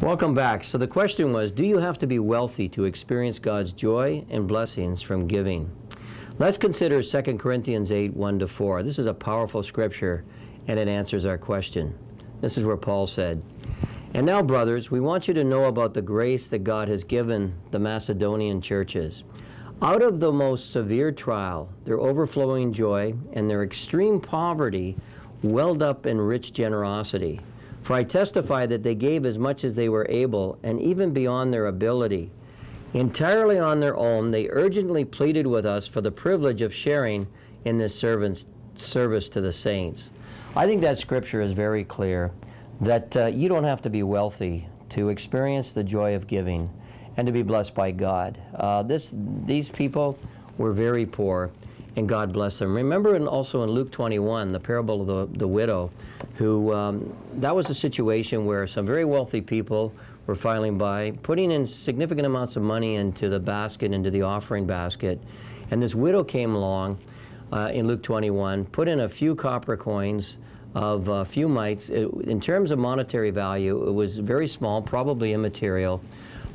Welcome back. So the question was, do you have to be wealthy to experience God's joy and blessings from giving? Let's consider 2 Corinthians 8, 1 to 4. This is a powerful scripture, and it answers our question. This is where Paul said, And now, brothers, we want you to know about the grace that God has given the Macedonian churches. Out of the most severe trial, their overflowing joy and their extreme poverty welled up in rich generosity. For I testify that they gave as much as they were able, and even beyond their ability. Entirely on their own, they urgently pleaded with us for the privilege of sharing in this servant's service to the saints. I think that scripture is very clear that uh, you don't have to be wealthy to experience the joy of giving and to be blessed by God. Uh, this, these people were very poor, and God bless them. Remember also in Luke 21, the parable of the, the widow, who, um, that was a situation where some very wealthy people were filing by, putting in significant amounts of money into the basket, into the offering basket, and this widow came along uh, in Luke 21, put in a few copper coins of a few mites. It, in terms of monetary value, it was very small, probably immaterial,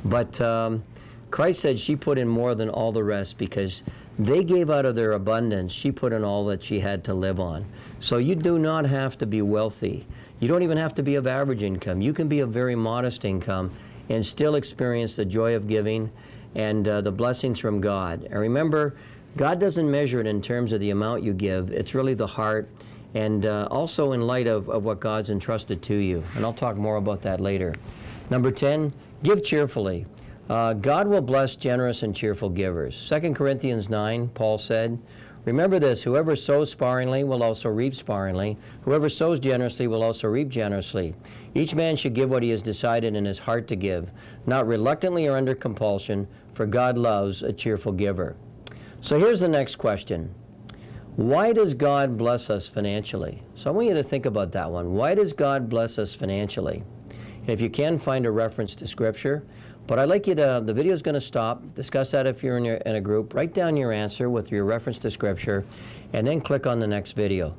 but um, Christ said she put in more than all the rest because they gave out of their abundance. She put in all that she had to live on. So you do not have to be wealthy. You don't even have to be of average income. You can be of very modest income and still experience the joy of giving and uh, the blessings from God. And remember, God doesn't measure it in terms of the amount you give. It's really the heart and uh, also in light of, of what God's entrusted to you. And I'll talk more about that later. Number 10, give cheerfully. Uh, God will bless generous and cheerful givers. 2 Corinthians 9, Paul said, Remember this whoever sows sparingly will also reap sparingly. Whoever sows generously will also reap generously. Each man should give what he has decided in his heart to give, not reluctantly or under compulsion, for God loves a cheerful giver. So here's the next question Why does God bless us financially? So I want you to think about that one. Why does God bless us financially? If you can find a reference to Scripture, but I'd like you to, the video is going to stop, discuss that if you're in, your, in a group, write down your answer with your reference to Scripture, and then click on the next video.